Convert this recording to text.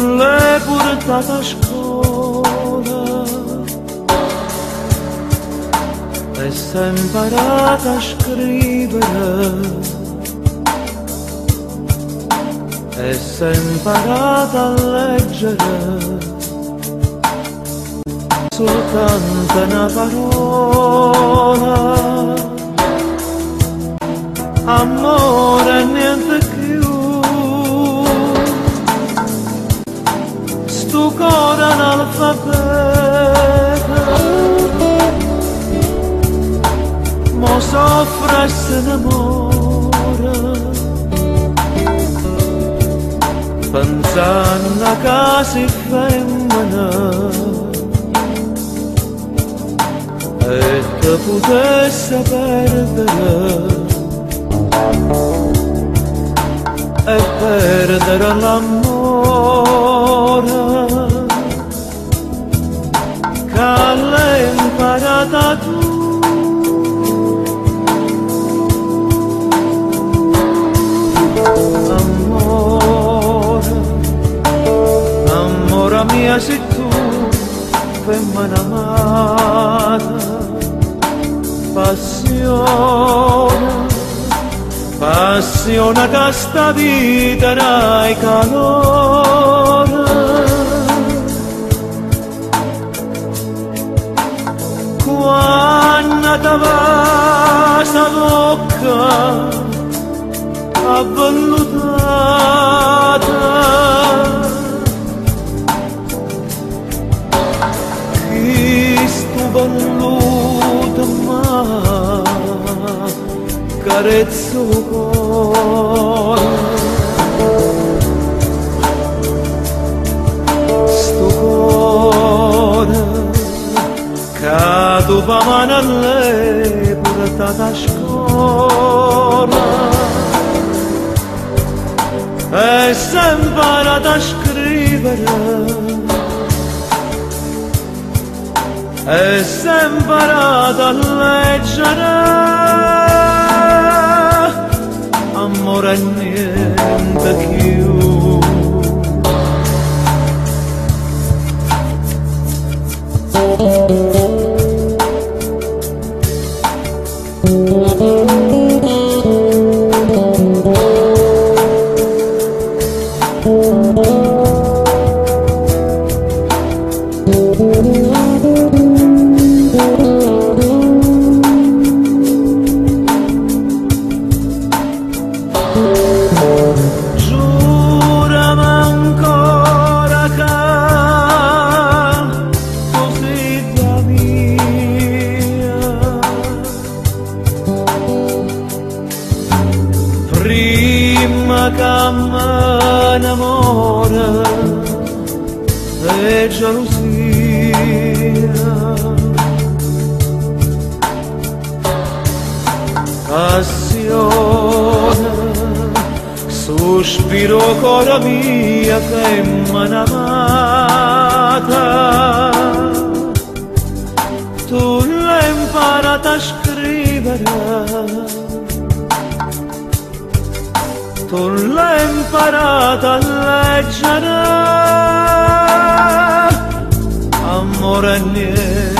l'è portata a scuola e si è imparata a scrivere e si è imparata a leggere soltanto una parola. Cuore analfabeta Mo soffre e se innamora Pensando casi femmina E che potesse perdere perdere l'amore Che l'hai imparata tu Amore, amore mia sei tu, femmina amata, passione, passione che sta vita dai calore. Αν τα βάσα δόκα αβλουτάτα του βαλούτα μα portata a scuola e se imparata a scrivere e se imparata a leggere amore niente più Prima che mi innamora e gelosia Passione Sospiro cora mia femmina amata Tu l'hai imparata a l'ho imparato a leggere. Amore niente